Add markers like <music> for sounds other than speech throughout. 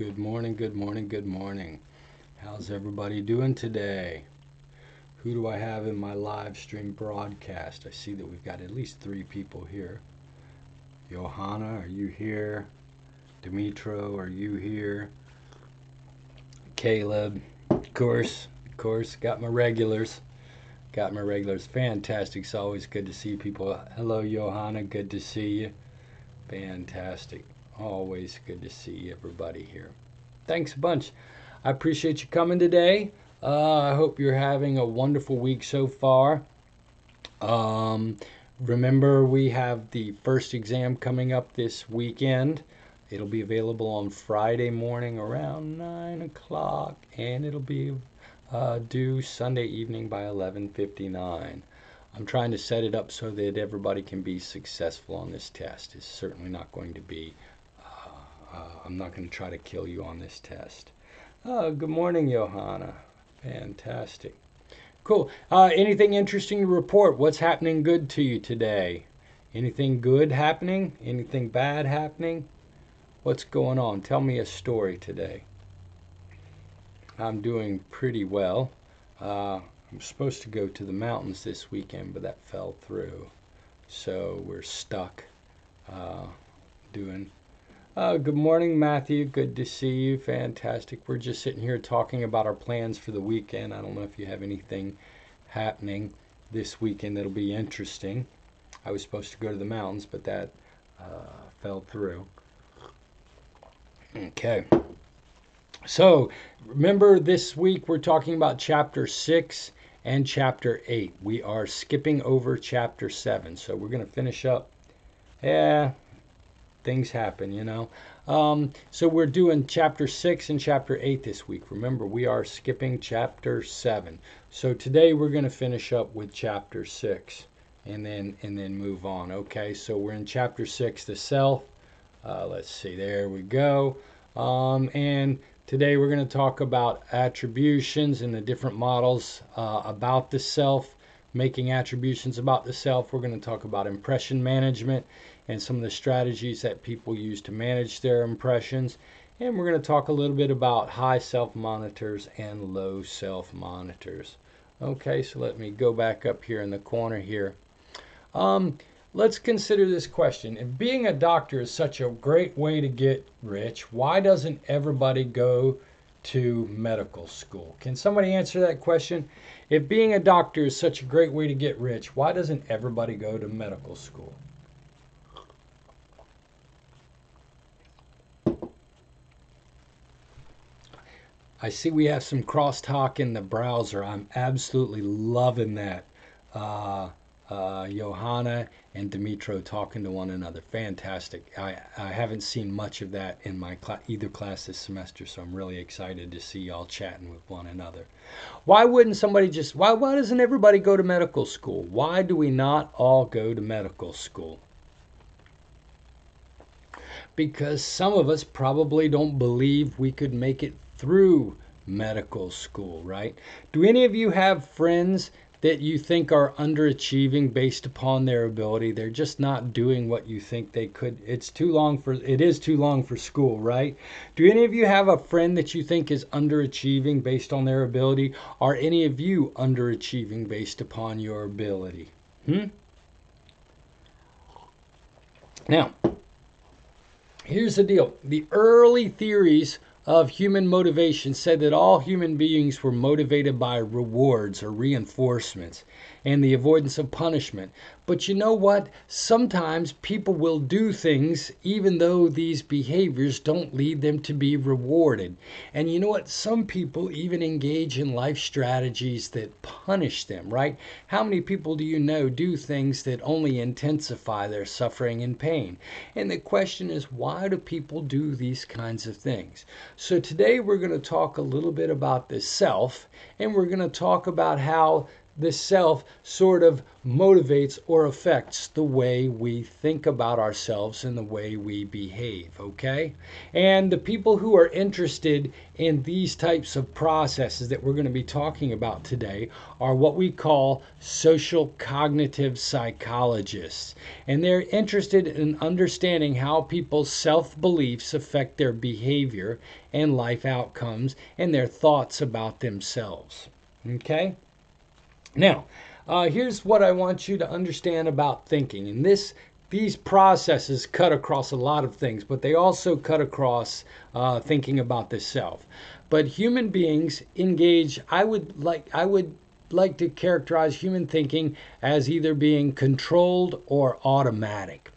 Good morning, good morning, good morning. How's everybody doing today? Who do I have in my live stream broadcast? I see that we've got at least three people here. Johanna, are you here? Dimitro, are you here? Caleb, of course, of course, got my regulars. Got my regulars. Fantastic. It's always good to see people. Hello, Johanna. Good to see you. Fantastic. Always good to see everybody here. Thanks a bunch. I appreciate you coming today. Uh, I hope you're having a wonderful week so far. Um, remember, we have the first exam coming up this weekend. It'll be available on Friday morning around 9 o'clock, and it'll be uh, due Sunday evening by 11:59. I'm trying to set it up so that everybody can be successful on this test. It's certainly not going to be. Uh, I'm not going to try to kill you on this test. Uh, good morning, Johanna. Fantastic. Cool. Uh, anything interesting to report? What's happening good to you today? Anything good happening? Anything bad happening? What's going on? Tell me a story today. I'm doing pretty well. Uh, I'm supposed to go to the mountains this weekend, but that fell through. So we're stuck uh, doing uh, good morning, Matthew. Good to see you. Fantastic. We're just sitting here talking about our plans for the weekend. I don't know if you have anything happening this weekend that'll be interesting. I was supposed to go to the mountains, but that uh, fell through. Okay. So, remember this week we're talking about chapter 6 and chapter 8. We are skipping over chapter 7. So, we're going to finish up. Yeah, things happen, you know. Um, so we're doing chapter 6 and chapter 8 this week. Remember, we are skipping chapter 7. So today we're going to finish up with chapter 6 and then and then move on. Okay, so we're in chapter 6, the self. Uh, let's see, there we go. Um, and today we're going to talk about attributions and the different models uh, about the self, making attributions about the self. We're going to talk about impression management and some of the strategies that people use to manage their impressions. And we're going to talk a little bit about high self monitors and low self monitors. Okay, so let me go back up here in the corner here. Um, let's consider this question. If being a doctor is such a great way to get rich, why doesn't everybody go to medical school? Can somebody answer that question? If being a doctor is such a great way to get rich, why doesn't everybody go to medical school? I see we have some crosstalk in the browser. I'm absolutely loving that. Uh, uh, Johanna and Dimitro talking to one another. Fantastic. I, I haven't seen much of that in my cl- either class this semester, so I'm really excited to see y'all chatting with one another. Why wouldn't somebody just, why, why doesn't everybody go to medical school? Why do we not all go to medical school? Because some of us probably don't believe we could make it through medical school, right? Do any of you have friends that you think are underachieving based upon their ability? They're just not doing what you think they could. It's too long for it is too long for school, right? Do any of you have a friend that you think is underachieving based on their ability? Are any of you underachieving based upon your ability? Hmm? Now, here's the deal. The early theories of human motivation said that all human beings were motivated by rewards or reinforcements and the avoidance of punishment. But you know what? Sometimes people will do things even though these behaviors don't lead them to be rewarded. And you know what? Some people even engage in life strategies that punish them, right? How many people do you know do things that only intensify their suffering and pain? And the question is, why do people do these kinds of things? So today we're going to talk a little bit about the self, and we're going to talk about how the self sort of motivates or affects the way we think about ourselves and the way we behave, okay? And the people who are interested in these types of processes that we're going to be talking about today are what we call social cognitive psychologists. And they're interested in understanding how people's self beliefs affect their behavior and life outcomes and their thoughts about themselves. Okay? Now, uh, here's what I want you to understand about thinking. And this these processes cut across a lot of things, but they also cut across uh, thinking about the self. But human beings engage. I would like I would like to characterize human thinking as either being controlled or automatic.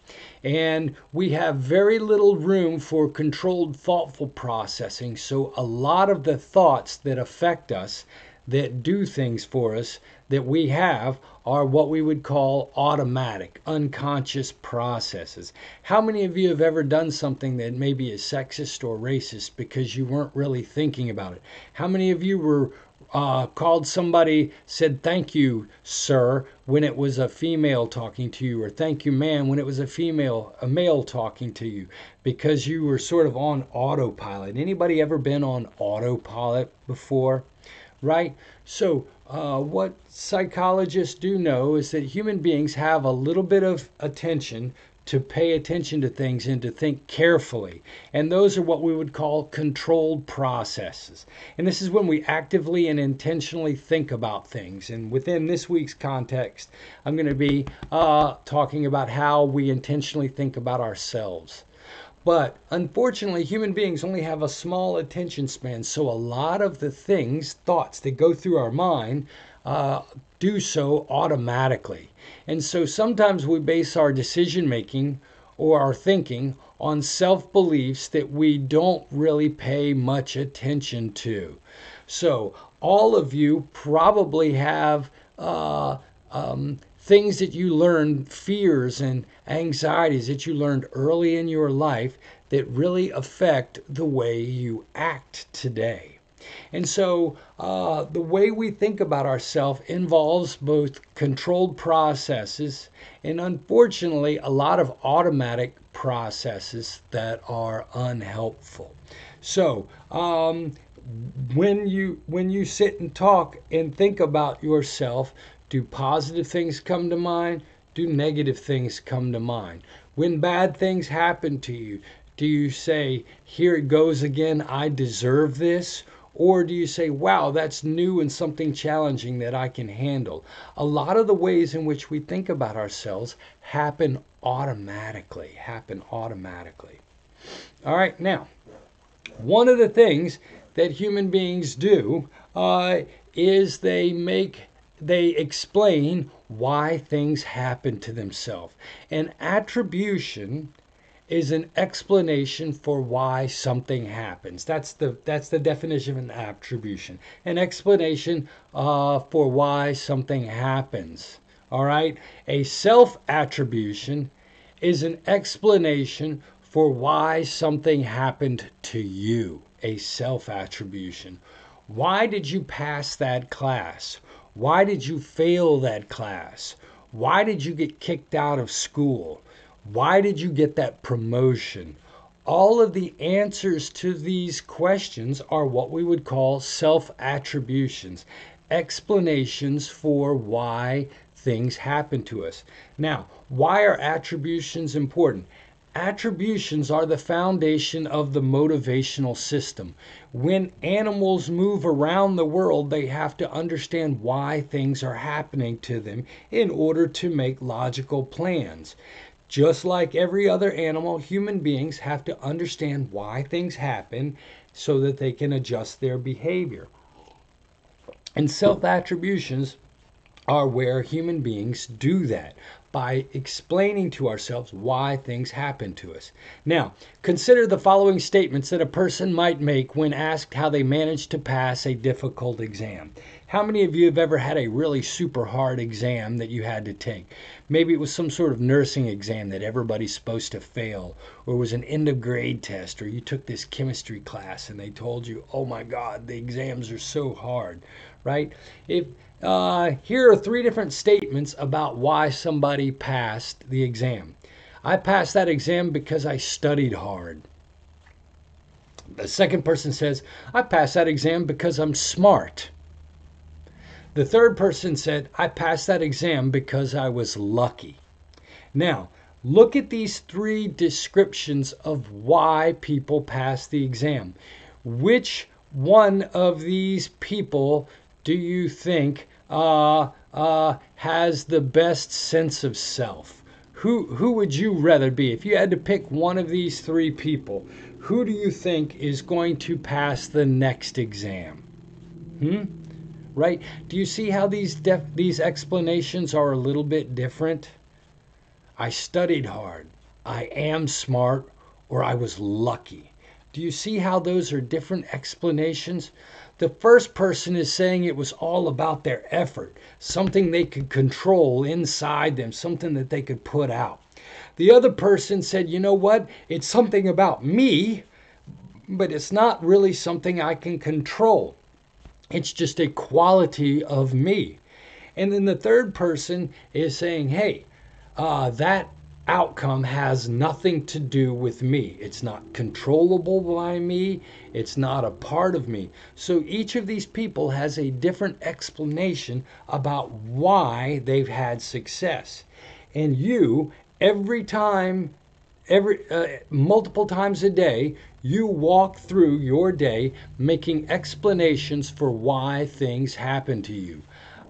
And we have very little room for controlled, thoughtful processing. So, a lot of the thoughts that affect us, that do things for us, that we have are what we would call automatic, unconscious processes. How many of you have ever done something that maybe is sexist or racist because you weren't really thinking about it? How many of you were uh, called somebody, said thank you, sir, when it was a female talking to you, or thank you, ma'am, when it was a female, a male talking to you, because you were sort of on autopilot. Anybody ever been on autopilot before? Right? So uh, what psychologists do know is that human beings have a little bit of attention to pay attention to things and to think carefully. And those are what we would call controlled processes. And this is when we actively and intentionally think about things. And within this week's context, I'm going to be uh, talking about how we intentionally think about ourselves. But unfortunately, human beings only have a small attention span, so a lot of the things, thoughts that go through our mind, uh, do so automatically. And so sometimes we base our decision making or our thinking on self beliefs that we don't really pay much attention to. So, all of you probably have uh, um, things that you learned, fears and anxieties that you learned early in your life that really affect the way you act today. And so uh, the way we think about ourselves involves both controlled processes and unfortunately a lot of automatic processes that are unhelpful. So um, when you when you sit and talk and think about yourself, do positive things come to mind? Do negative things come to mind? When bad things happen to you, do you say, Here it goes again, I deserve this? Or do you say, wow, that's new and something challenging that I can handle? A lot of the ways in which we think about ourselves happen automatically, happen automatically. All right, now, one of the things that human beings do uh, is they make they explain why things happen to themselves. An attribution is an explanation for why something happens. That's the that's the definition of an attribution. An explanation uh, for why something happens. All right. A self attribution is an explanation for why something happened to you. A self attribution. Why did you pass that class? Why did you fail that class? Why did you get kicked out of school? Why did you get that promotion? All of the answers to these questions are what we would call self attributions, explanations for why things happen to us. Now, why are attributions important? Attributions are the foundation of the motivational system. When animals move around the world, they have to understand why things are happening to them in order to make logical plans. Just like every other animal, human beings have to understand why things happen so that they can adjust their behavior. And self attributions are where human beings do that by explaining to ourselves why things happen to us. Now, consider the following statements that a person might make when asked how they managed to pass a difficult exam. How many of you have ever had a really super hard exam that you had to take? Maybe it was some sort of nursing exam that everybody's supposed to fail, or it was an end of grade test, or you took this chemistry class and they told you, oh my God, the exams are so hard, right? If uh, here are three different statements about why somebody passed the exam. I passed that exam because I studied hard. The second person says, I passed that exam because I'm smart. The third person said, I passed that exam because I was lucky. Now, look at these three descriptions of why people pass the exam. Which one of these people do you think uh, uh, has the best sense of self? Who, who would you rather be? If you had to pick one of these three people, who do you think is going to pass the next exam? Hmm? Right? Do you see how these def- these explanations are a little bit different? I studied hard. I am smart or I was lucky. Do you see how those are different explanations? The first person is saying it was all about their effort, something they could control inside them, something that they could put out. The other person said, you know what? It's something about me, but it's not really something I can control. It's just a quality of me. And then the third person is saying, hey, uh, that outcome has nothing to do with me. It's not controllable by me. It's not a part of me. So each of these people has a different explanation about why they've had success. And you, every time, every uh, multiple times a day, you walk through your day making explanations for why things happen to you.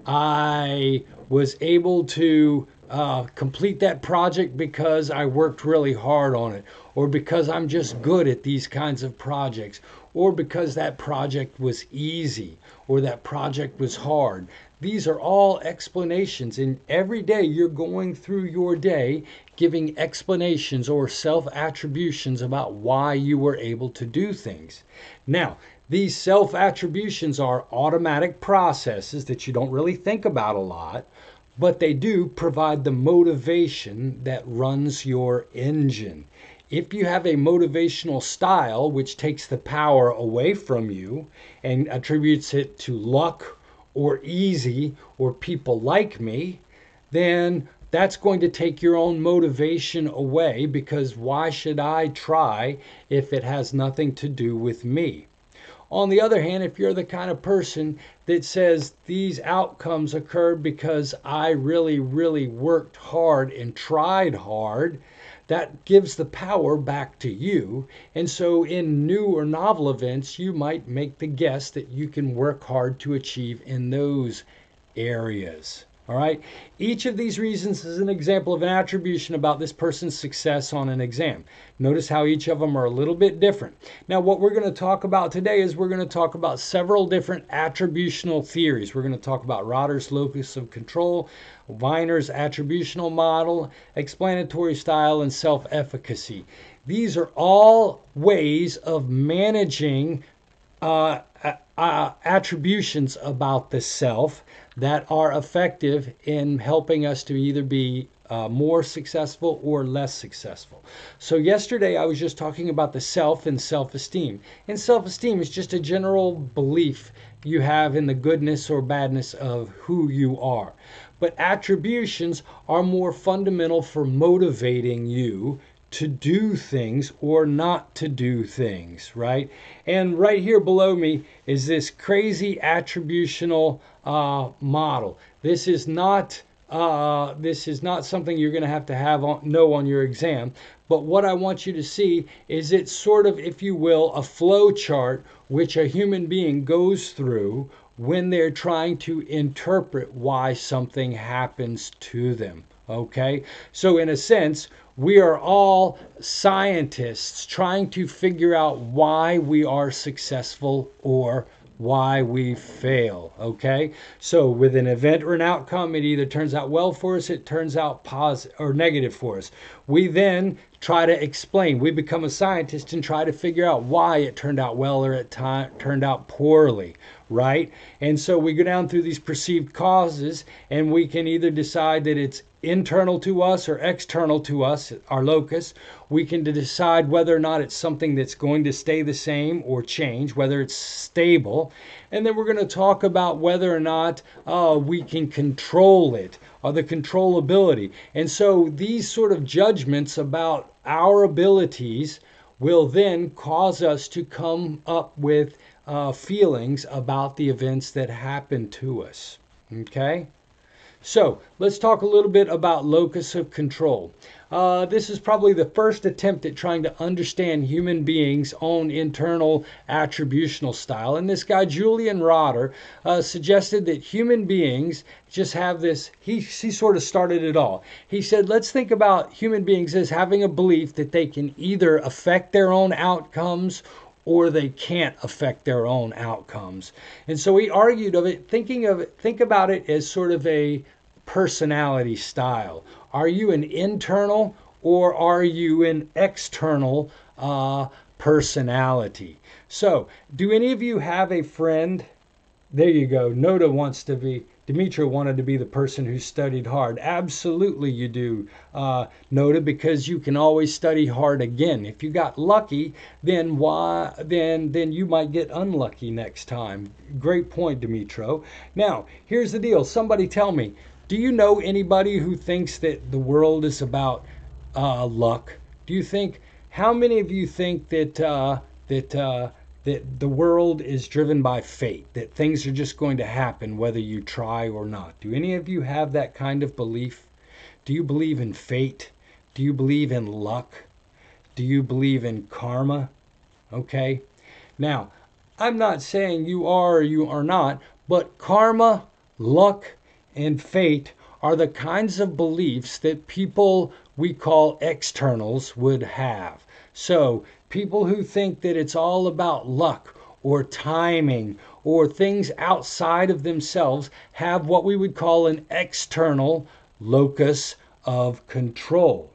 I was able to uh, complete that project because I worked really hard on it, or because I'm just good at these kinds of projects, or because that project was easy, or that project was hard. These are all explanations, and every day you're going through your day giving explanations or self attributions about why you were able to do things. Now, these self attributions are automatic processes that you don't really think about a lot but they do provide the motivation that runs your engine. If you have a motivational style which takes the power away from you and attributes it to luck or easy or people like me, then that's going to take your own motivation away because why should I try if it has nothing to do with me? On the other hand, if you're the kind of person that says these outcomes occurred because I really, really worked hard and tried hard, that gives the power back to you. And so, in new or novel events, you might make the guess that you can work hard to achieve in those areas. All right. Each of these reasons is an example of an attribution about this person's success on an exam. Notice how each of them are a little bit different. Now, what we're going to talk about today is we're going to talk about several different attributional theories. We're going to talk about Rotter's locus of control, Weiner's attributional model, explanatory style, and self efficacy. These are all ways of managing uh, uh, attributions about the self that are effective in helping us to either be uh, more successful or less successful. So, yesterday I was just talking about the self and self esteem. And self esteem is just a general belief you have in the goodness or badness of who you are. But attributions are more fundamental for motivating you to do things or not to do things, right? And right here below me is this crazy attributional uh, model. This is not uh, this is not something you're going to have to have on, know on your exam. But what I want you to see is it's sort of, if you will, a flow chart which a human being goes through when they're trying to interpret why something happens to them. Okay? So, in a sense, we are all scientists trying to figure out why we are successful or why we fail. Okay, so with an event or an outcome, it either turns out well for us, it turns out positive or negative for us. we then try to explain. We become a scientist and try to figure out why it turned out well or it t- turned out poorly, right? And so we go down through these perceived causes and we can either decide that it's internal to us or external to us, our locus. We can decide whether or not it's something that's going to stay the same or change, whether it's stable. And then we're going to talk about whether or not uh, we can control it or the controllability. And so these sort of judgments about our abilities will then cause us to come up with uh, feelings about the events that happen to us. Okay? So let's talk a little bit about locus of control. Uh, this is probably the first attempt at trying to understand human beings' own internal attributional style. And this guy, Julian Rotter, uh, suggested that human beings just have this, he, he sort of started it all. He said, let's think about human beings as having a belief that they can either affect their own outcomes or they can't affect their own outcomes. And so he argued of it, thinking of it, think about it as sort of a personality style. Are you an internal or are you an external uh, personality? So, do any of you have a friend? There you go. Noda wants to be Demetra wanted to be the person who studied hard. Absolutely, you do, uh, Noda, because you can always study hard again. If you got lucky, then why? Then then you might get unlucky next time. Great point, Demetro. Now, here's the deal. Somebody tell me, do you know anybody who thinks that the world is about uh, luck? Do you think? How many of you think that uh, that uh, that the world is driven by fate, that things are just going to happen whether you try or not. Do any of you have that kind of belief? Do you believe in fate? Do you believe in luck? Do you believe in karma? Okay. Now, I'm not saying you are or you are not, but karma, luck, and fate are the kinds of beliefs that people we call externals would have. So, people who think that it's all about luck or timing or things outside of themselves have what we would call an external locus of control.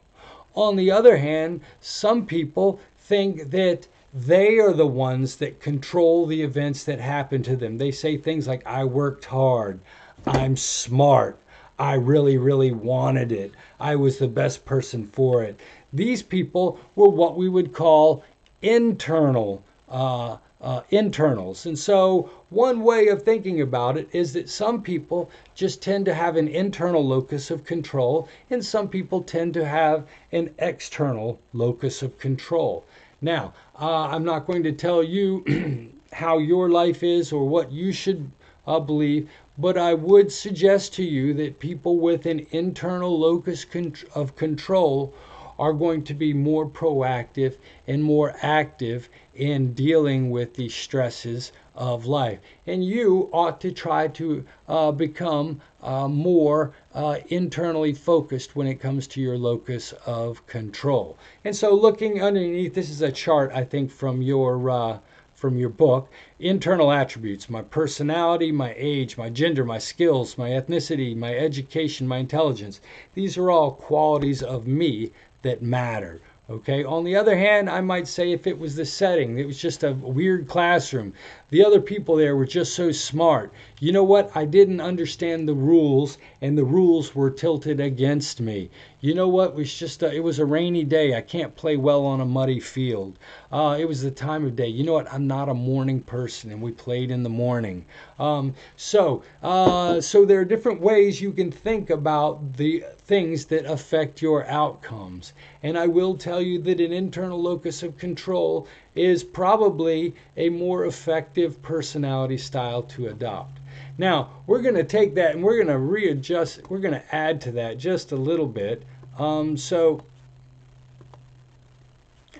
On the other hand, some people think that they are the ones that control the events that happen to them. They say things like, I worked hard, I'm smart, I really, really wanted it, I was the best person for it. These people were what we would call internal uh, uh, internals. And so, one way of thinking about it is that some people just tend to have an internal locus of control, and some people tend to have an external locus of control. Now, uh, I'm not going to tell you <clears throat> how your life is or what you should uh, believe, but I would suggest to you that people with an internal locus con- of control are going to be more proactive and more active in dealing with the stresses of life. And you ought to try to uh, become uh, more uh, internally focused when it comes to your locus of control. And so, looking underneath, this is a chart I think from your uh, from your book internal attributes my personality, my age, my gender, my skills, my ethnicity, my education, my intelligence. These are all qualities of me that matter. Okay. On the other hand, I might say if it was the setting, it was just a weird classroom. The other people there were just so smart. You know what? I didn't understand the rules, and the rules were tilted against me. You know what? It was just a, it was a rainy day. I can't play well on a muddy field. Uh, it was the time of day. You know what? I'm not a morning person, and we played in the morning. Um, so uh, so there are different ways you can think about the things that affect your outcomes. And I will tell you that an internal locus of control is probably a more effective personality style to adopt. Now, we're going to take that and we're going to readjust, we're going to add to that just a little bit. Um, so,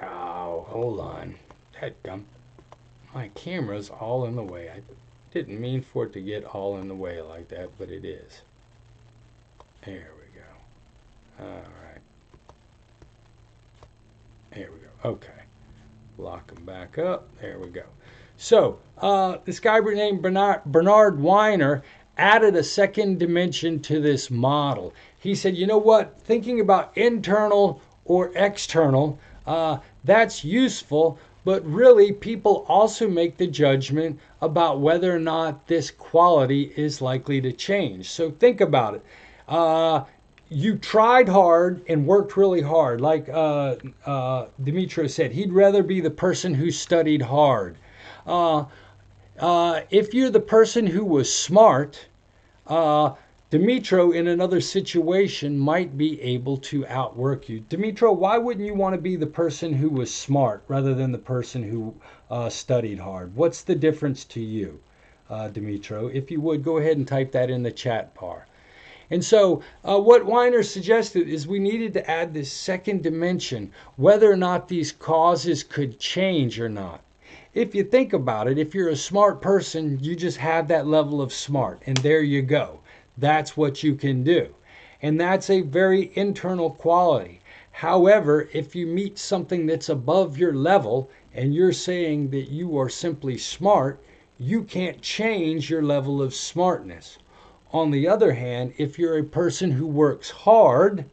oh, hold on. Headgum. My camera's all in the way. I didn't mean for it to get all in the way like that, but it is. There we go. All right. There we go. Okay. Lock them back up. There we go. So uh, this guy named Bernard, Bernard Weiner added a second dimension to this model. He said, you know what? Thinking about internal or external, uh, that's useful, but really people also make the judgment about whether or not this quality is likely to change. So think about it. Uh, you tried hard and worked really hard. Like uh, uh, Dimitro said, he'd rather be the person who studied hard. Uh, uh if you're the person who was smart, uh, Dimitro, in another situation, might be able to outwork you. Dimitro, why wouldn't you want to be the person who was smart rather than the person who uh, studied hard? What's the difference to you, uh, Dimitro? If you would, go ahead and type that in the chat bar. And so, uh, what Weiner suggested is we needed to add this second dimension, whether or not these causes could change or not. If you think about it, if you're a smart person, you just have that level of smart, and there you go. That's what you can do. And that's a very internal quality. However, if you meet something that's above your level and you're saying that you are simply smart, you can't change your level of smartness. On the other hand, if you're a person who works hard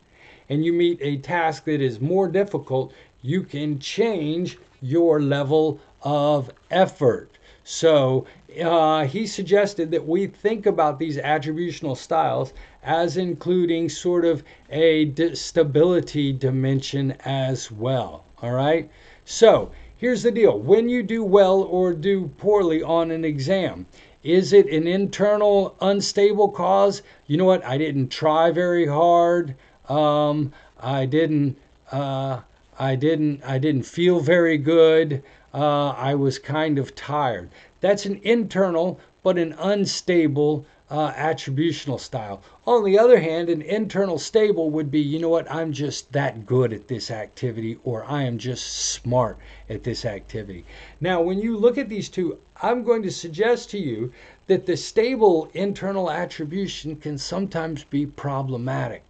and you meet a task that is more difficult, you can change your level of effort. So uh, he suggested that we think about these attributional styles as including sort of a stability dimension as well. All right. So here's the deal when you do well or do poorly on an exam, is it an internal unstable cause? You know what? I didn't try very hard. Um, I didn't. Uh, I didn't. I didn't feel very good. Uh, I was kind of tired. That's an internal but an unstable uh, attributional style. On the other hand, an internal stable would be, you know what, I'm just that good at this activity, or I am just smart at this activity. Now, when you look at these two, I'm going to suggest to you that the stable internal attribution can sometimes be problematic.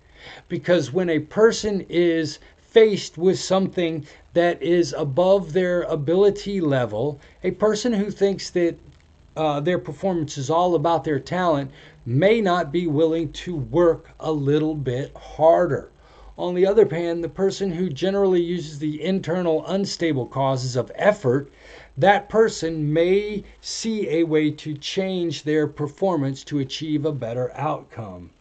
Because when a person is faced with something that is above their ability level, a person who thinks that uh, their performance is all about their talent may not be willing to work a little bit harder. On the other hand, the person who generally uses the internal unstable causes of effort, that person may see a way to change their performance to achieve a better outcome.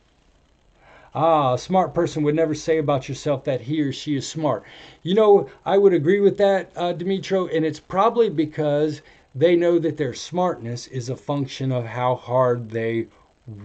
Ah, a smart person would never say about yourself that he or she is smart. You know, I would agree with that, uh, Dimitro, and it's probably because they know that their smartness is a function of how hard they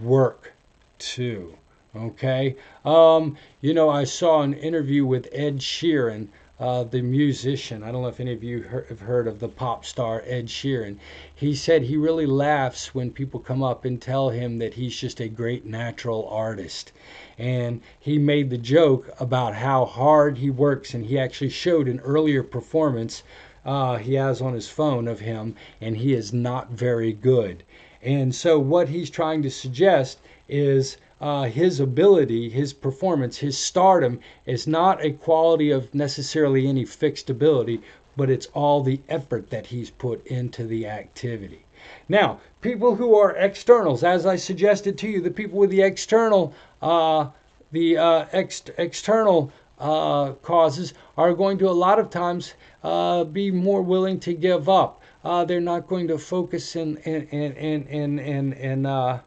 work too. Okay? Um, you know, I saw an interview with Ed Sheeran uh, the musician. I don't know if any of you have heard of the pop star Ed Sheeran. He said he really laughs when people come up and tell him that he's just a great natural artist. And he made the joke about how hard he works, and he actually showed an earlier performance uh, he has on his phone of him, and he is not very good. And so, what he's trying to suggest is uh, his ability, his performance, his stardom is not a quality of necessarily any fixed ability, but it's all the effort that he's put into the activity. Now, people who are externals, as I suggested to you, the people with the external, uh, the uh, ex- external uh, causes are going to a lot of times uh, be more willing to give up. Uh, they're not going to focus and and and and, uh,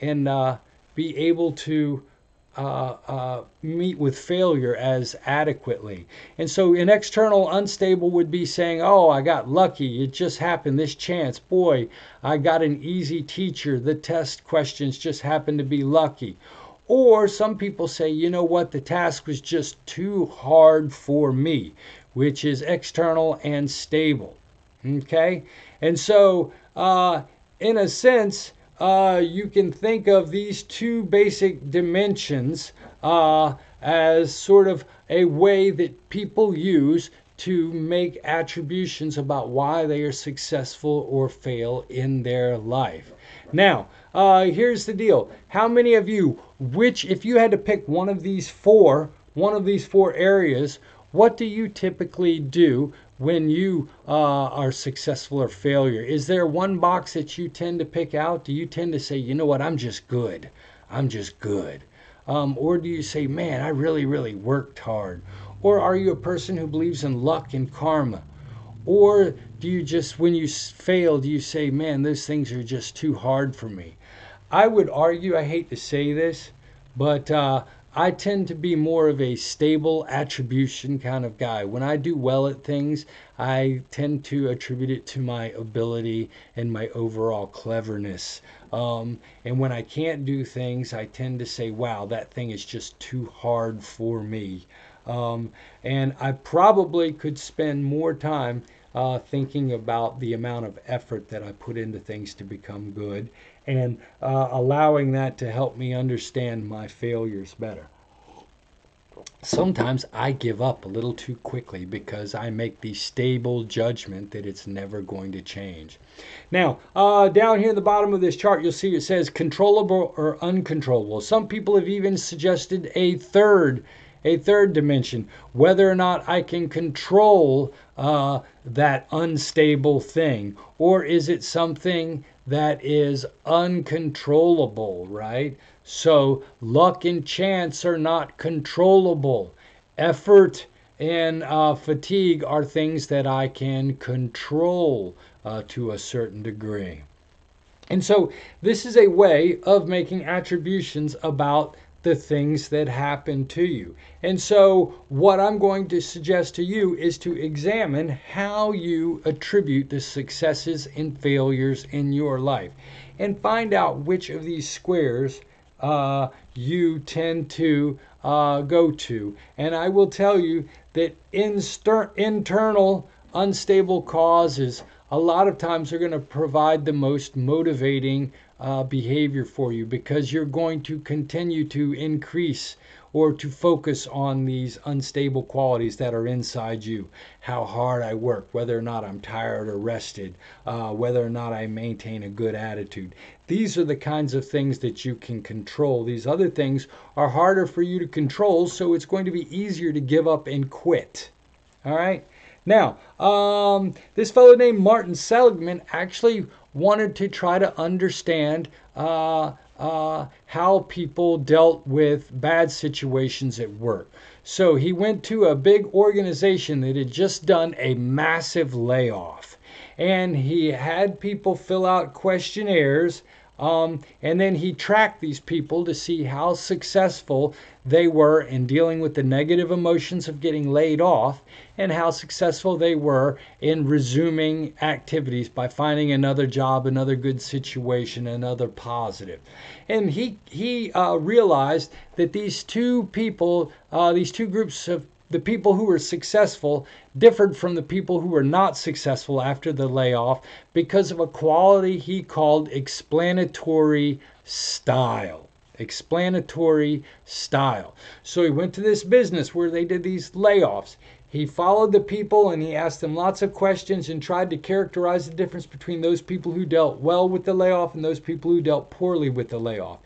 and uh, be able to uh, uh, meet with failure as adequately. And so, an external unstable would be saying, Oh, I got lucky. It just happened this chance. Boy, I got an easy teacher. The test questions just happened to be lucky. Or some people say, You know what? The task was just too hard for me, which is external and stable. Okay? And so, uh, in a sense, uh, you can think of these two basic dimensions uh, as sort of a way that people use to make attributions about why they are successful or fail in their life. Now, uh, here's the deal. How many of you, which, if you had to pick one of these four, one of these four areas, what do you typically do when you uh, are successful or failure? Is there one box that you tend to pick out? Do you tend to say, you know what, I'm just good? I'm just good. Um, or do you say, man, I really, really worked hard? Or are you a person who believes in luck and karma? Or do you just, when you fail, do you say, man, those things are just too hard for me? I would argue, I hate to say this, but uh, I tend to be more of a stable attribution kind of guy. When I do well at things, I tend to attribute it to my ability and my overall cleverness. Um, and when I can't do things, I tend to say, wow, that thing is just too hard for me. Um, and I probably could spend more time uh, thinking about the amount of effort that I put into things to become good and uh, allowing that to help me understand my failures better. Sometimes I give up a little too quickly because I make the stable judgment that it's never going to change. Now, uh, down here at the bottom of this chart, you'll see it says controllable or uncontrollable. Some people have even suggested a third a third dimension, whether or not I can control uh, that unstable thing, or is it something that is uncontrollable, right? So luck and chance are not controllable. Effort and uh, fatigue are things that I can control uh, to a certain degree. And so this is a way of making attributions about the things that happen to you. And so, what I'm going to suggest to you is to examine how you attribute the successes and failures in your life and find out which of these squares uh, you tend to uh, go to. And I will tell you that inster- internal unstable causes a lot of times are going to provide the most motivating uh, behavior for you because you're going to continue to increase or to focus on these unstable qualities that are inside you. How hard I work, whether or not I'm tired or rested, uh, whether or not I maintain a good attitude. These are the kinds of things that you can control. These other things are harder for you to control, so it's going to be easier to give up and quit. All right? Now, um, this fellow named Martin Seligman actually wanted to try to understand uh, uh, how people dealt with bad situations at work. So he went to a big organization that had just done a massive layoff. And he had people fill out questionnaires um, and then he tracked these people to see how successful they were in dealing with the negative emotions of getting laid off and how successful they were in resuming activities by finding another job, another good situation, another positive. And he, he uh, realized that these two people, uh, these two groups of the people who were successful differed from the people who were not successful after the layoff because of a quality he called explanatory style. Explanatory style. So he went to this business where they did these layoffs. He followed the people and he asked them lots of questions and tried to characterize the difference between those people who dealt well with the layoff and those people who dealt poorly with the layoff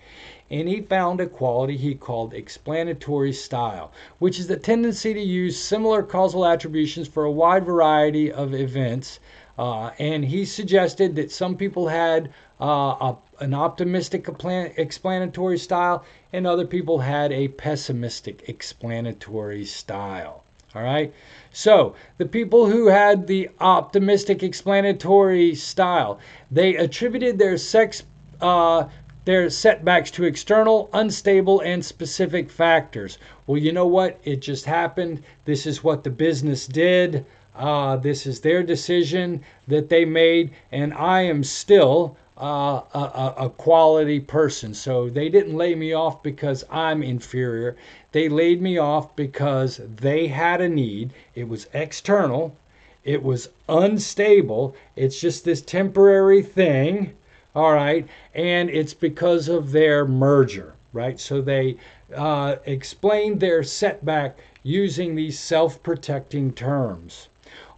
and he found a quality he called explanatory style, which is the tendency to use similar causal attributions for a wide variety of events. Uh, and he suggested that some people had uh, a, an optimistic explanatory style and other people had a pessimistic explanatory style. All right. So the people who had the optimistic explanatory style, they attributed their sex uh, their setbacks to external, unstable, and specific factors. Well, you know what? It just happened. This is what the business did. Uh, this is their decision that they made, and I am still uh, a, a quality person. So they didn't lay me off because I'm inferior. They laid me off because they had a need. It was external, it was unstable. It's just this temporary thing all right, and it's because of their merger, right? So they uh, explained their setback using these self protecting terms.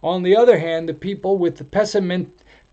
On the other hand, the people with the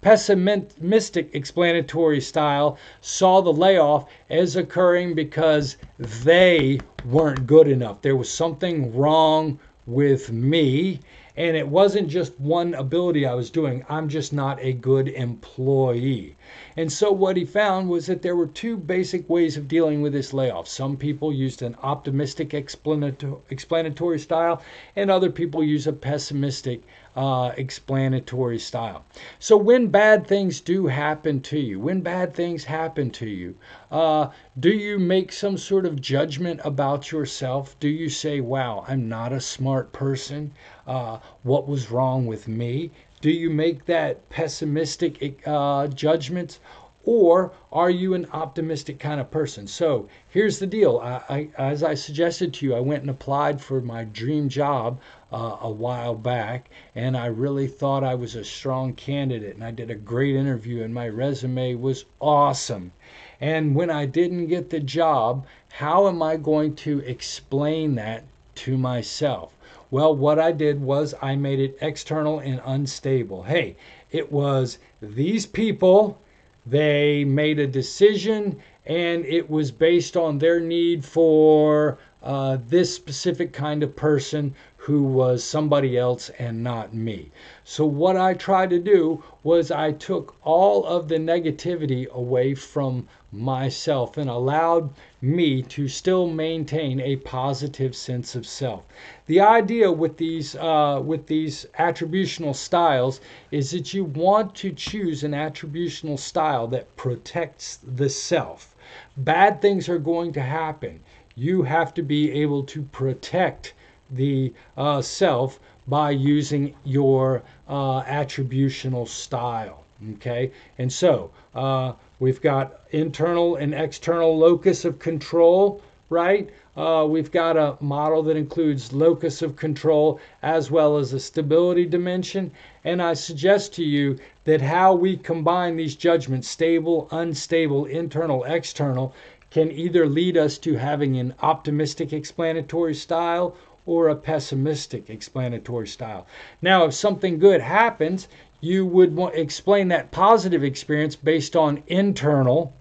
pessimistic explanatory style saw the layoff as occurring because they weren't good enough. There was something wrong with me, And it wasn't just one ability I was doing, I'm just not a good employee. And so what he found was that there were two basic ways of dealing with this layoff. Some people used an optimistic explanatory style, and other people use a pessimistic uh, explanatory style. So when bad things do happen to you, when bad things happen to you, uh, do you make some sort of judgment about yourself? Do you say, wow, I'm not a smart person? Uh, what was wrong with me? Do you make that pessimistic uh, judgment? or are you an optimistic kind of person? So here's the deal. I, I, as I suggested to you, I went and applied for my dream job uh, a while back, and I really thought I was a strong candidate, and I did a great interview, and my resume was awesome. And when I didn't get the job, how am I going to explain that to myself? Well, what I did was I made it external and unstable. Hey, it was these people they made a decision and it was based on their need for uh, this specific kind of person who was somebody else and not me. So, what I tried to do was I took all of the negativity away from myself and allowed me to still maintain a positive sense of self. The idea with these uh, with these attributional styles is that you want to choose an attributional style that protects the self. Bad things are going to happen. You have to be able to protect the uh, self by using your uh, attributional style. Okay, and so uh, we've got internal and external locus of control, right? Uh, we've got a model that includes locus of control as well as a stability dimension. And I suggest to you that how we combine these judgments, stable, unstable, internal, external, can either lead us to having an optimistic explanatory style or a pessimistic explanatory style. Now, if something good happens, you would want explain that positive experience based on internal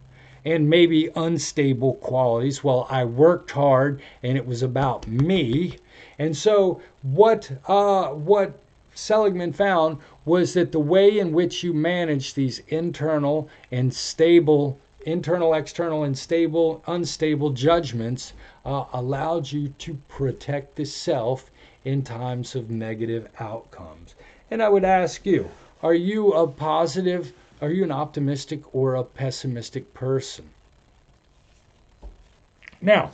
and maybe unstable qualities. Well, I worked hard and it was about me. And so what uh, what Seligman found was that the way in which you manage these internal and stable internal, external, and stable, unstable judgments uh, allowed you to protect the self in times of negative outcomes. And I would ask you, are you a positive, are you an optimistic or a pessimistic person? Now,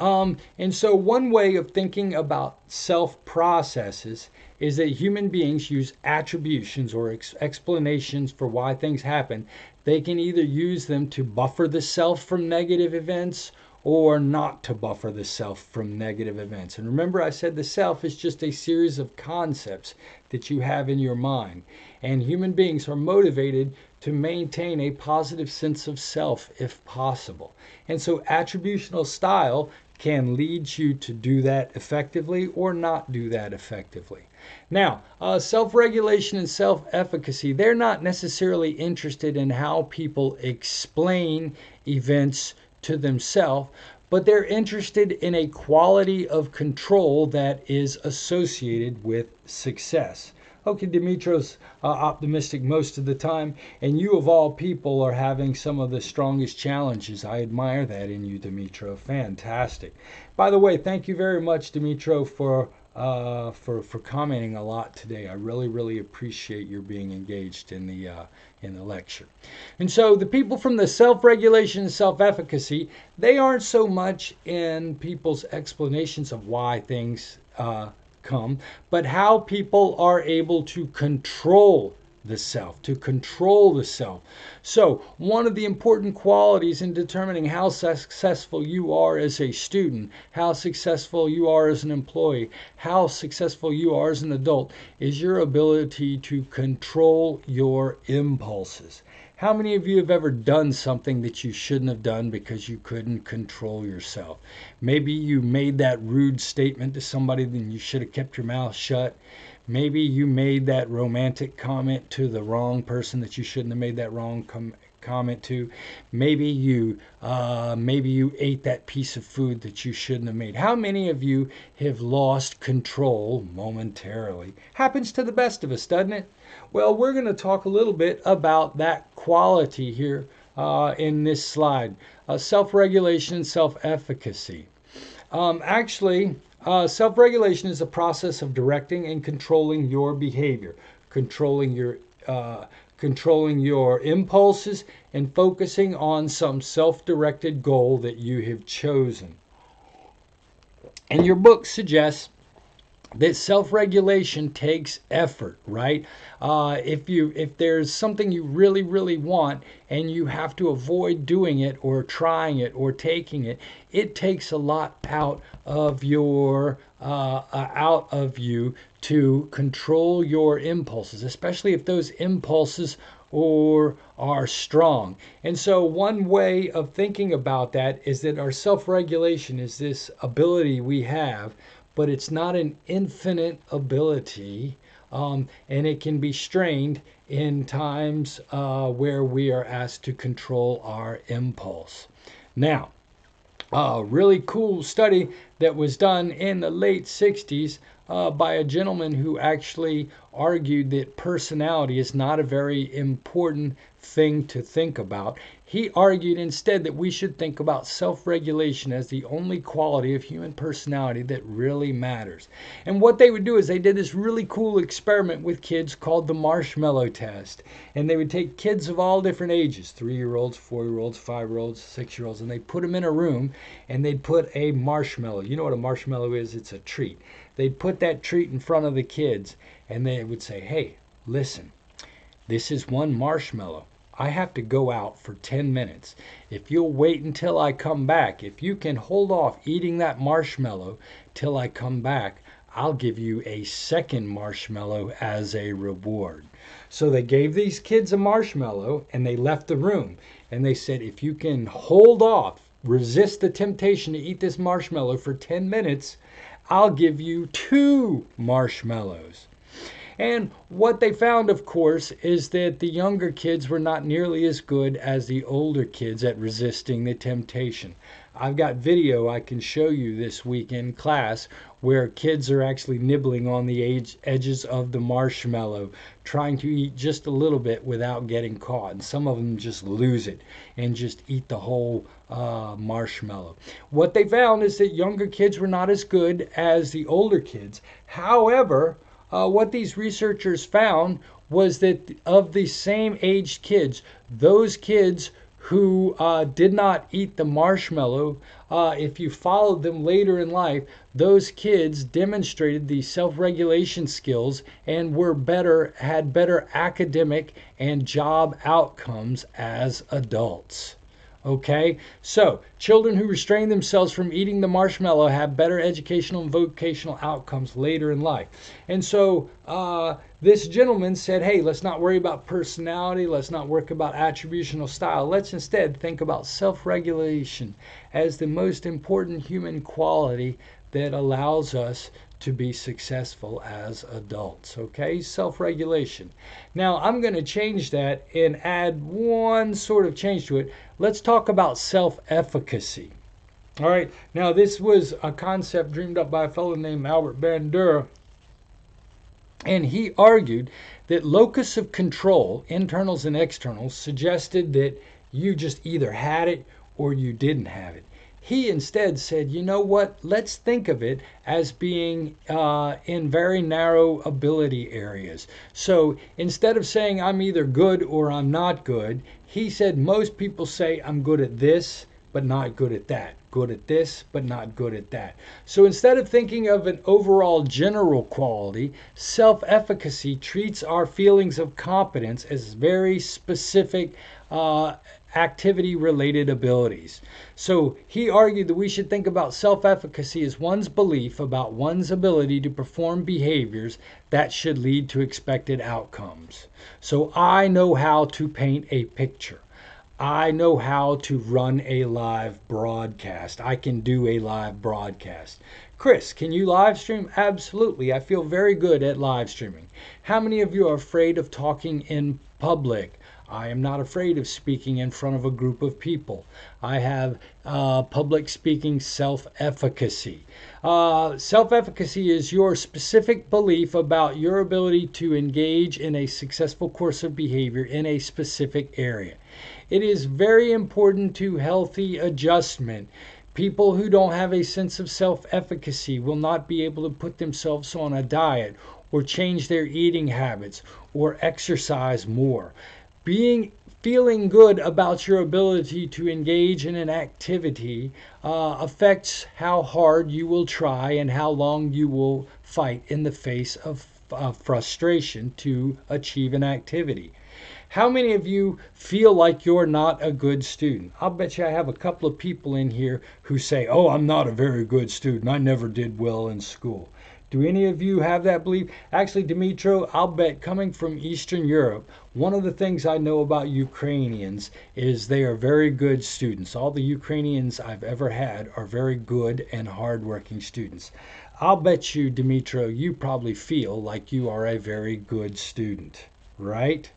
um, and so one way of thinking about self processes is that human beings use attributions or ex- explanations for why things happen. They can either use them to buffer the self from negative events or not to buffer the self from negative events. And remember, I said the self is just a series of concepts that you have in your mind. And human beings are motivated to maintain a positive sense of self if possible. And so, attributional style can lead you to do that effectively or not do that effectively. Now, uh, self regulation and self efficacy, they're not necessarily interested in how people explain events to themselves, but they're interested in a quality of control that is associated with success. Okay, Dimitro's uh, optimistic most of the time, and you of all people are having some of the strongest challenges. I admire that in you, Dimitro. Fantastic. By the way, thank you very much, Dimitro, for uh, for for commenting a lot today. I really really appreciate your being engaged in the uh, in the lecture. And so the people from the self-regulation self-efficacy, they aren't so much in people's explanations of why things uh, come, but how people are able to control the self, to control the self. So, one of the important qualities in determining how successful you are as a student, how successful you are as an employee, how successful you are as an adult is your ability to control your impulses. How many of you have ever done something that you shouldn't have done because you couldn't control yourself? Maybe you made that rude statement to somebody and you should have kept your mouth shut. Maybe you made that romantic comment to the wrong person that you shouldn't have made that wrong com- comment to. Maybe you, uh, maybe you ate that piece of food that you shouldn't have made. How many of you have lost control momentarily? Happens to the best of us, doesn't it? Well, we're going to talk a little bit about that quality here uh, in this slide: uh, self-regulation self-efficacy. Um, actually, uh, self regulation is a process of directing and controlling your behavior, controlling your uh, controlling your impulses and focusing on some self-directed goal that you have chosen. And your book suggests that self-regulation takes effort right uh, if you if there's something you really really want and you have to avoid doing it or trying it or taking it it takes a lot out of your uh, uh, out of you to control your impulses especially if those impulses or are strong. And so, one way of thinking about that is that our self regulation is this ability we have but it's not an infinite ability. Um, and it can be strained in times uh, where we are asked to control our impulse. Now, a really cool study that was done in the late 60s uh, by a gentleman who actually argued that personality is not a very important thing to think about. He argued instead that we should think about self regulation as the only quality of human personality that really matters. And what they would do is they did this really cool experiment with kids called the marshmallow test. And they would take kids of all different ages three year olds, four year olds, five year olds, six year olds and they'd put them in a room and they'd put a marshmallow. You know what a marshmallow is? It's a treat. They'd put that treat in front of the kids and they would say, hey, listen, this is one marshmallow. I have to go out for 10 minutes. If you'll wait until I come back, if you can hold off eating that marshmallow till I come back, I'll give you a second marshmallow as a reward. So they gave these kids a marshmallow and they left the room. And they said, if you can hold off, resist the temptation to eat this marshmallow for 10 minutes, I'll give you two marshmallows. And what they found, of course, is that the younger kids were not nearly as good as the older kids at resisting the temptation. I've got video I can show you this week in class where kids are actually nibbling on the age, edges of the marshmallow, trying to eat just a little bit without getting caught. And some of them just lose it and just eat the whole uh, marshmallow. What they found is that younger kids were not as good as the older kids. However, uh, what these researchers found was that of the same aged kids, those kids who uh, did not eat the marshmallow, uh, if you followed them later in life, those kids demonstrated the self-regulation skills and were better, had better academic and job outcomes as adults. Okay, so children who restrain themselves from eating the marshmallow have better educational and vocational outcomes later in life. And so uh, this gentleman said, hey, let's not worry about personality, let's not work about attributional style. Let's instead think about self regulation as the most important human quality that allows us to be successful as adults. Okay, self regulation. Now, I'm going to change that and add one sort of change to it. Let's talk about self efficacy. All right, now this was a concept dreamed up by a fellow named Albert Bandura. And he argued that locus of control, internals and externals, suggested that you just either had it or you didn't have it. He instead said, you know what, let's think of it as being uh, in very narrow ability areas. So instead of saying I'm either good or I'm not good, he said most people say I'm good at this, but not good at that. Good at this, but not good at that. So instead of thinking of an overall general quality, self efficacy treats our feelings of competence as very specific uh, activity related abilities. So he argued that we should think about self efficacy as one's belief about one's ability to perform behaviors that should lead to expected outcomes. So I know how to paint a picture. I know how to run a live broadcast. I can do a live broadcast. Chris, can you live stream? Absolutely. I feel very good at live streaming. How many of you are afraid of talking in public? I am not afraid of speaking in front of a group of people. I have uh, public speaking self efficacy. Uh, self efficacy is your specific belief about your ability to engage in a successful course of behavior in a specific area. It is very important to healthy adjustment. People who don't have a sense of self efficacy will not be able to put themselves on a diet or change their eating habits or exercise more being feeling good about your ability to engage in an activity uh, affects how hard you will try and how long you will fight in the face of uh, frustration to achieve an activity. How many of you feel like you're not a good student? I'll bet you I have a couple of people in here who say, Oh, I'm not a very good student. I never did well in school. Do any of you have that belief? Actually, Dimitro, I'll bet coming from Eastern Europe, one of the things I know about Ukrainians is they are very good students. All the Ukrainians I've ever had are very good and hardworking students. I'll bet you, Dimitro, you probably feel like you are a very good student, right?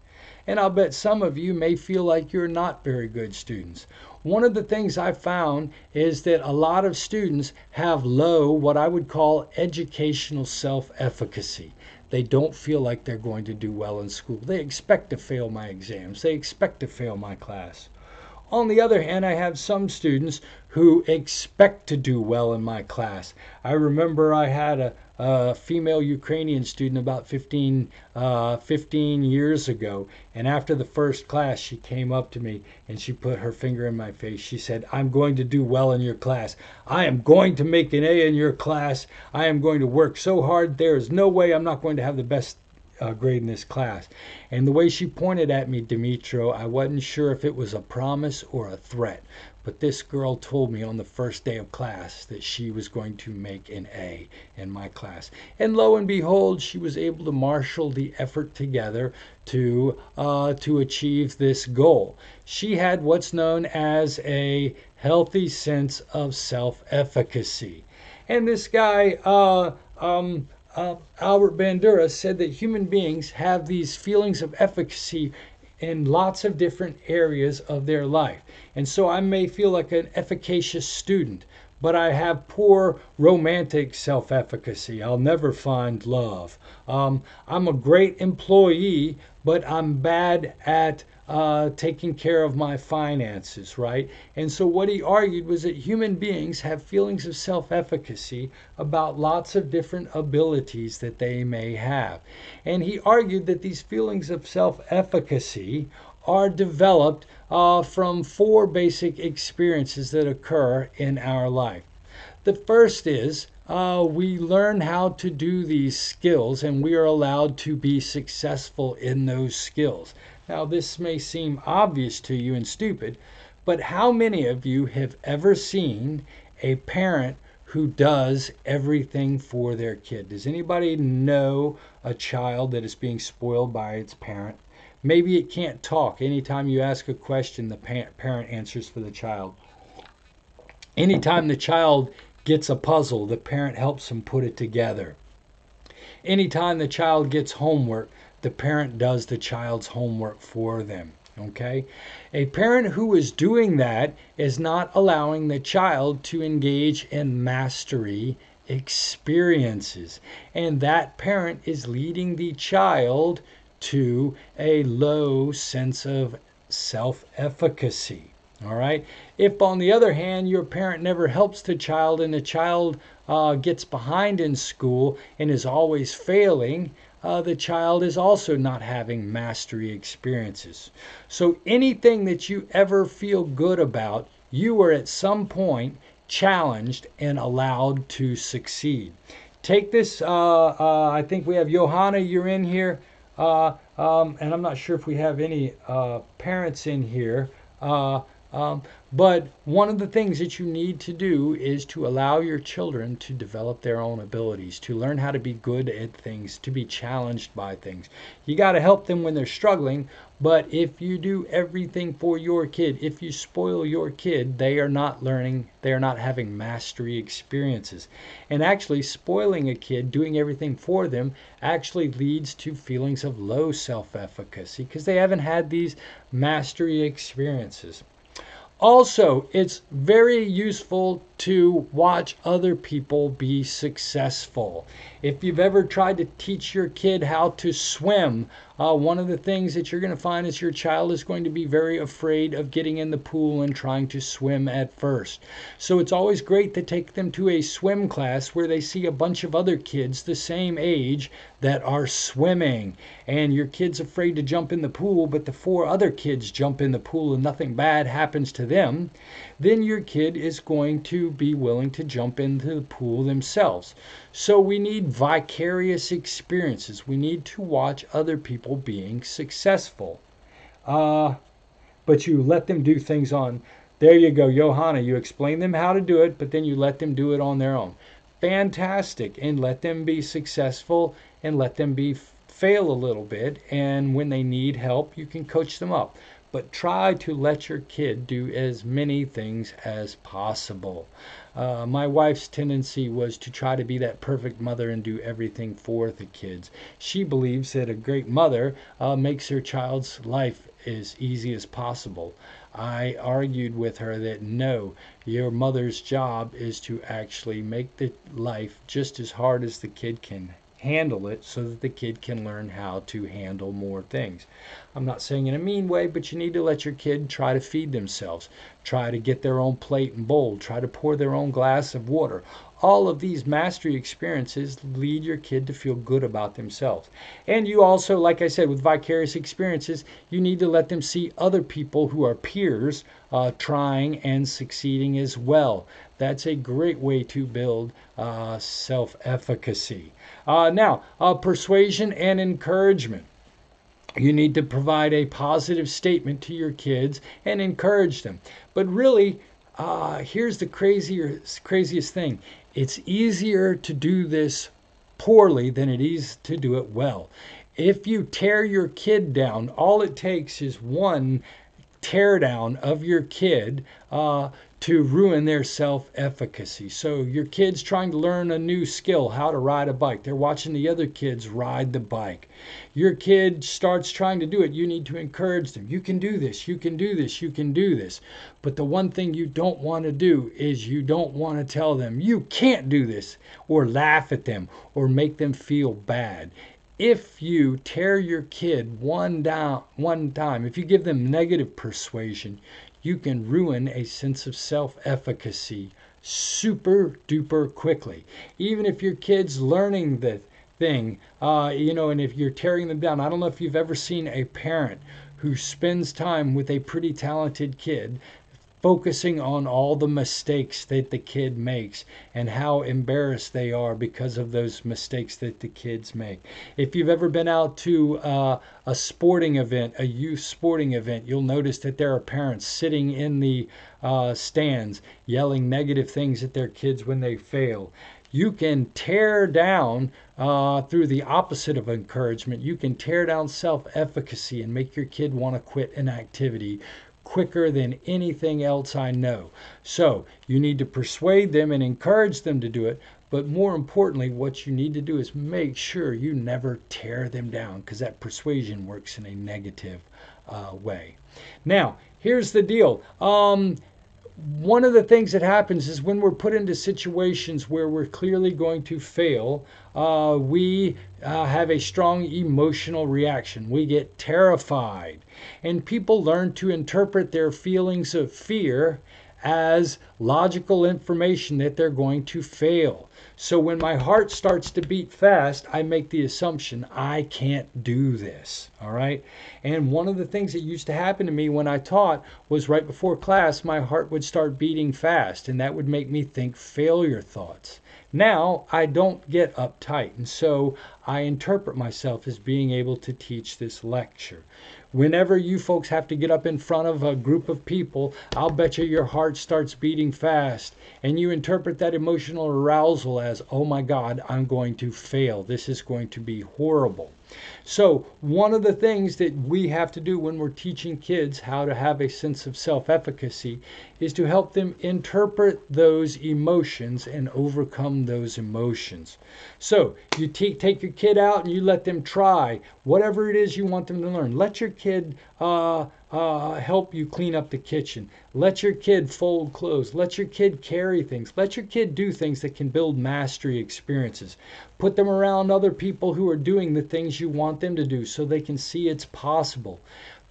And I'll bet some of you may feel like you're not very good students. One of the things I found is that a lot of students have low, what I would call educational self efficacy. They don't feel like they're going to do well in school. They expect to fail my exams, they expect to fail my class. On the other hand, I have some students who expect to do well in my class. I remember I had a, a female Ukrainian student about 15, uh, 15 years ago, and after the first class, she came up to me and she put her finger in my face. She said, I'm going to do well in your class. I am going to make an A in your class. I am going to work so hard. There is no way I'm not going to have the best uh, grade in this class. And the way she pointed at me, Dimitro, I wasn't sure if it was a promise or a threat. But this girl told me on the first day of class that she was going to make an A in my class. And lo and behold, she was able to marshal the effort together to, uh, to achieve this goal. She had what's known as a healthy sense of self efficacy. And this guy, uh, um, uh, Albert Bandura said that human beings have these feelings of efficacy in lots of different areas of their life. And so I may feel like an efficacious student, but I have poor romantic self efficacy. I'll never find love. Um, I'm a great employee, but I'm bad at uh, taking care of my finances, right? And so what he argued was that human beings have feelings of self efficacy about lots of different abilities that they may have. And he argued that these feelings of self efficacy are developed uh, from four basic experiences that occur in our life. The first is uh, we learn how to do these skills and we are allowed to be successful in those skills. Now, this may seem obvious to you and stupid, but how many of you have ever seen a parent who does everything for their kid? Does anybody know a child that is being spoiled by its parent? Maybe it can't talk. Anytime you ask a question, the parent answers for the child. Anytime the child gets a puzzle, the parent helps them put it together. Anytime the child gets homework, the parent does the child's homework for them. Okay? A parent who is doing that is not allowing the child to engage in mastery experiences. And that parent is leading the child to a low sense of self efficacy. All right. If, on the other hand, your parent never helps the child and the child uh, gets behind in school and is always failing, uh, the child is also not having mastery experiences. So anything that you ever feel good about, you were at some point challenged and allowed to succeed. Take this, uh, uh, I think we have Johanna, you're in here, uh, um, and I'm not sure if we have any uh, parents in here. Um, but one of the things that you need to do is to allow your children to develop their own abilities, to learn how to be good at things, to be challenged by things. You got to help them when they're struggling, but if you do everything for your kid, if you spoil your kid, they are not learning, they are not having mastery experiences. And actually, spoiling a kid, doing everything for them, actually leads to feelings of low self efficacy because they haven't had these mastery experiences. Also, it's very useful to watch other people be successful. If you've ever tried to teach your kid how to swim, uh, one of the things that you're going to find is your child is going to be very afraid of getting in the pool and trying to swim at first. So it's always great to take them to a swim class where they see a bunch of other kids the same age that are swimming. And your kid's afraid to jump in the pool, but the four other kids jump in the pool and nothing bad happens to them. Then your kid is going to be willing to jump into the pool themselves. So we need vicarious experiences. We need to watch other people being successful. Uh, but you let them do things on. There you go, Johanna. You explain them how to do it, but then you let them do it on their own. Fantastic. And let them be successful and let them be fail a little bit. And when they need help, you can coach them up but try to let your kid do as many things as possible. Uh, my wife's tendency was to try to be that perfect mother and do everything for the kids. She believes that a great mother uh, makes her child's life as easy as possible. I argued with her that no, your mother's job is to actually make the life just as hard as the kid can handle it so that the kid can learn how to handle more things. I'm not saying in a mean way, but you need to let your kid try to feed themselves, try to get their own plate and bowl, try to pour their own glass of water. All of these mastery experiences lead your kid to feel good about themselves. And you also, like I said, with vicarious experiences, you need to let them see other people who are peers uh, trying and succeeding as well. That's a great way to build uh, self efficacy. Uh, now, uh, persuasion and encouragement. You need to provide a positive statement to your kids and encourage them. But really, uh, here's the crazier, craziest thing it's easier to do this poorly than it is to do it well. If you tear your kid down, all it takes is one tear down of your kid uh, to ruin their self efficacy. So, your kid's trying to learn a new skill, how to ride a bike. They're watching the other kids ride the bike. Your kid starts trying to do it. You need to encourage them. You can do this, you can do this, you can do this. But the one thing you don't want to do is you don't want to tell them, you can't do this, or laugh at them, or make them feel bad if you tear your kid one down one time if you give them negative persuasion you can ruin a sense of self efficacy super duper quickly. Even if your kid's learning the thing, uh, you know, and if you're tearing them down, I don't know if you've ever seen a parent who spends time with a pretty talented kid focusing on all the mistakes that the kid makes and how embarrassed they are because of those mistakes that the kids make. If you've ever been out to uh, a sporting event, a youth sporting event, you'll notice that there are parents sitting in the uh, stands yelling negative things at their kids when they fail. You can tear down uh, through the opposite of encouragement. You can tear down self efficacy and make your kid want to quit an activity quicker than anything else I know. So you need to persuade them and encourage them to do it. But more importantly, what you need to do is make sure you never tear them down because that persuasion works in a negative uh, way. Now, here's the deal. Um, one of the things that happens is when we're put into situations where we're clearly going to fail, uh, we uh, have a strong emotional reaction. We get terrified. And people learn to interpret their feelings of fear as logical information that they're going to fail. So when my heart starts to beat fast, I make the assumption I can't do this. All right. And one of the things that used to happen to me when I taught was right before class, my heart would start beating fast, and that would make me think failure thoughts. Now I don't get uptight, and so I interpret myself as being able to teach this lecture. Whenever you folks have to get up in front of a group of people, I'll bet you your heart starts beating fast and you interpret that emotional arousal as, oh my God, I'm going to fail. This is going to be horrible. So, one of the things that we have to do when we're teaching kids how to have a sense of self efficacy is to help them interpret those emotions and overcome those emotions. So, you t- take your kid out and you let them try whatever it is you want them to learn. Let your kid uh, uh, help you clean up the kitchen. Let your kid fold clothes. Let your kid carry things. Let your kid do things that can build mastery experiences. Put them around other people who are doing the things you want them to do so they can see it's possible.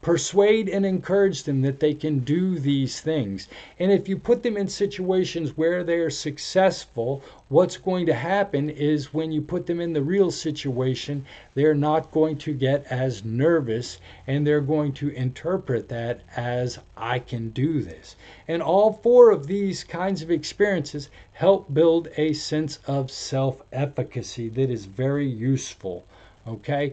Persuade and encourage them that they can do these things. And if you put them in situations where they are successful, what's going to happen is when you put them in the real situation, they're not going to get as nervous and they're going to interpret that as I can do this. And all four of these kinds of experiences help build a sense of self efficacy that is very useful. Okay?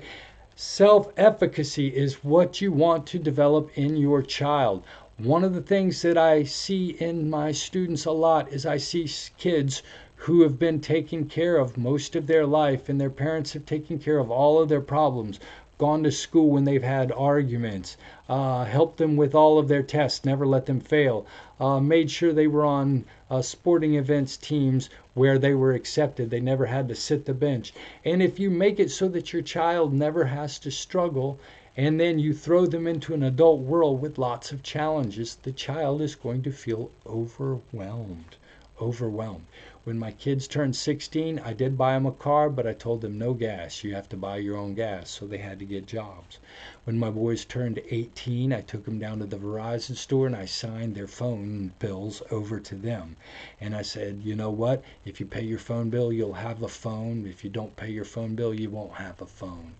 Self efficacy is what you want to develop in your child. One of the things that I see in my students a lot is I see kids who have been taken care of most of their life and their parents have taken care of all of their problems gone to school when they've had arguments, uh, helped them with all of their tests, never let them fail, uh, made sure they were on uh, sporting events teams where they were accepted. They never had to sit the bench. And if you make it so that your child never has to struggle, and then you throw them into an adult world with lots of challenges, the child is going to feel overwhelmed. Overwhelmed. When my kids turned 16, I did buy them a car, but I told them no gas. You have to buy your own gas. So they had to get jobs. When my boys turned 18, I took them down to the Verizon store and I signed their phone bills over to them. And I said, you know what? If you pay your phone bill, you'll have a phone. If you don't pay your phone bill, you won't have a phone.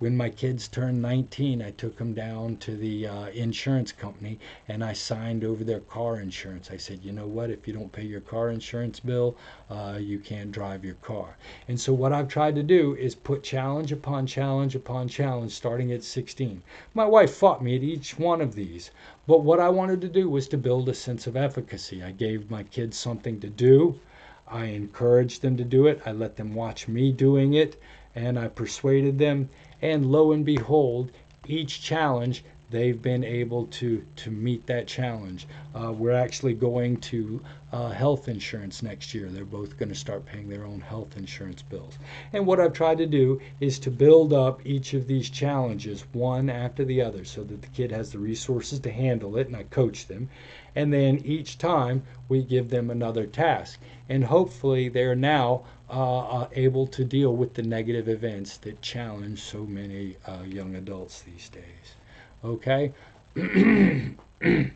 When my kids turned 19, I took them down to the uh, insurance company and I signed over their car insurance. I said, you know what? If you don't pay your car insurance bill, uh, you can't drive your car. And so, what I've tried to do is put challenge upon challenge upon challenge starting at 16. My wife fought me at each one of these, but what I wanted to do was to build a sense of efficacy. I gave my kids something to do. I encouraged them to do it. I let them watch me doing it, and I persuaded them. And lo and behold, each challenge they've been able to to meet that challenge. Uh, we're actually going to uh, health insurance next year. They're both going to start paying their own health insurance bills. And what I've tried to do is to build up each of these challenges one after the other so that the kid has the resources to handle it and I coach them. And then each time we give them another task. And hopefully they're now uh, uh, able to deal with the negative events that challenge so many uh, young adults these days. Okay. <clears throat>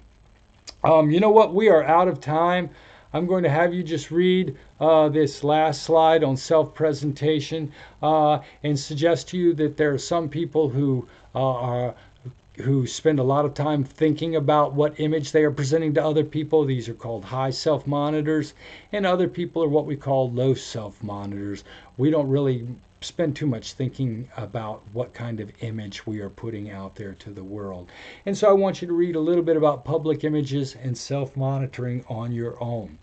um, you know what? We are out of time. I'm going to have you just read uh, this last slide on self presentation uh, and suggest to you that there are some people who uh, are who spend a lot of time thinking about what image they are presenting to other people. These are called high self monitors, and other people are what we call low self monitors. We don't really spend too much thinking about what kind of image we are putting out there to the world. And so I want you to read a little bit about public images and self monitoring on your own.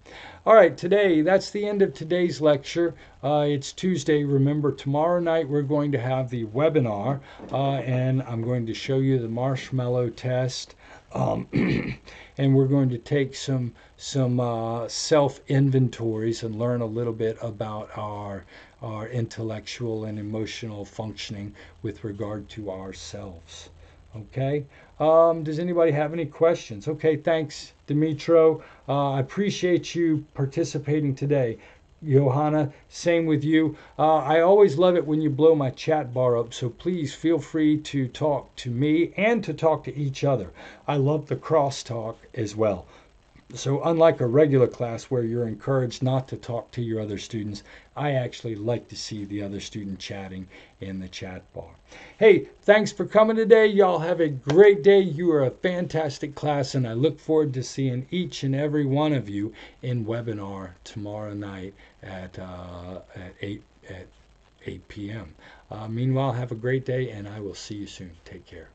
All right, today, that's the end of today's lecture. Uh, it's Tuesday. Remember, tomorrow night we're going to have the webinar, uh, and I'm going to show you the marshmallow test. Um, <clears throat> and we're going to take some some uh, self inventories and learn a little bit about our our intellectual and emotional functioning with regard to ourselves. Okay. Um, does anybody have any questions? Okay. Thanks, Dimitro. Uh, I appreciate you participating today. Johanna, same with you. Uh, I always love it when you blow my chat bar up, so please feel free to talk to me and to talk to each other. I love the crosstalk as well. So unlike a regular class where you're encouraged not to talk to your other students, I actually like to see the other student chatting in the chat bar. Hey, thanks for coming today. Y'all have a great day. You are a fantastic class, and I look forward to seeing each and every one of you in webinar tomorrow night at, uh, at 8 at 8 p.m. Uh, meanwhile, have a great day, and I will see you soon. Take care.